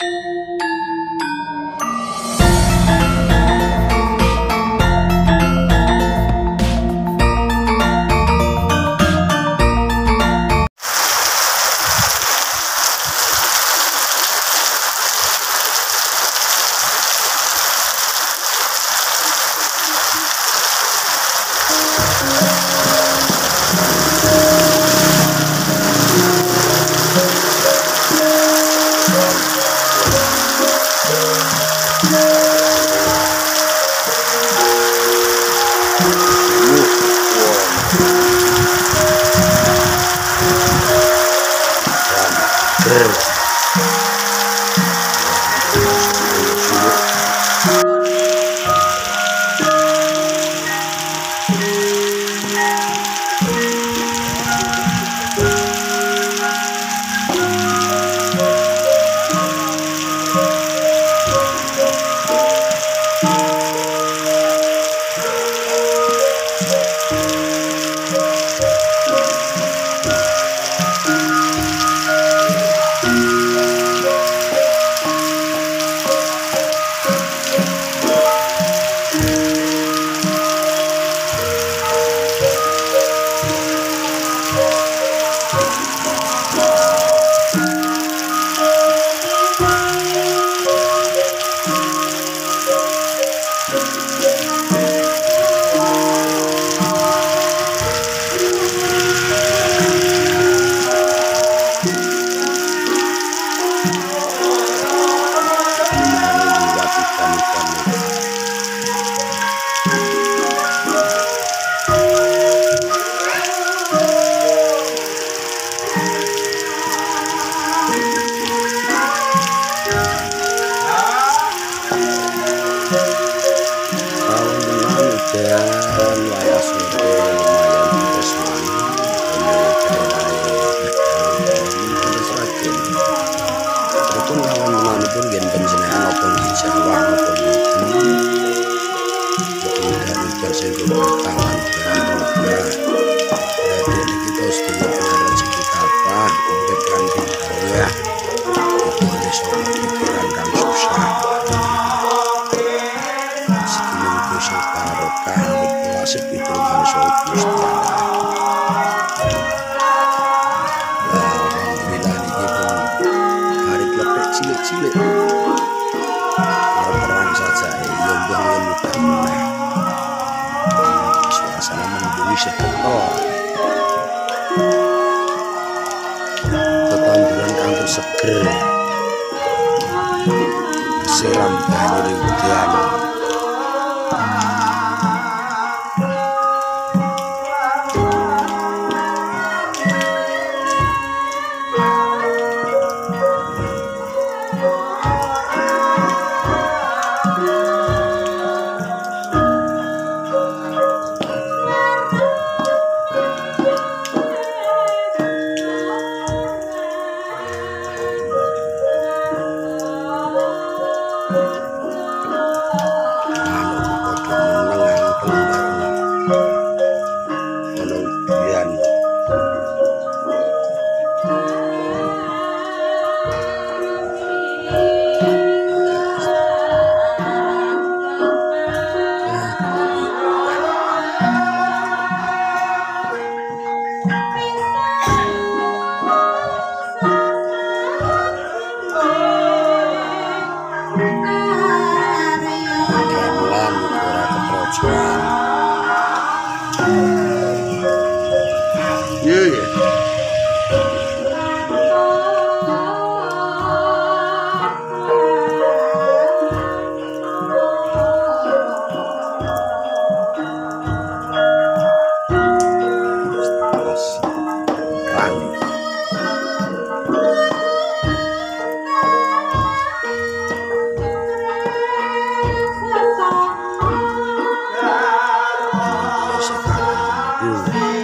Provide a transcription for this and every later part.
you Yes. 天外有天。Cilik. Perang saja buang mudah suasana mendung sekoto tetanduran kantor seger. Siram banyu di 嗯。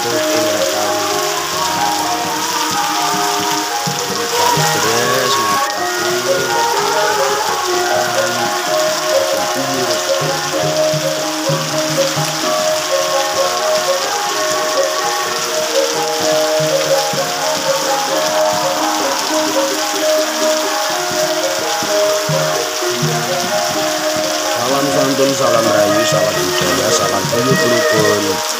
Salam santun, salam rayu, salam budaya, salam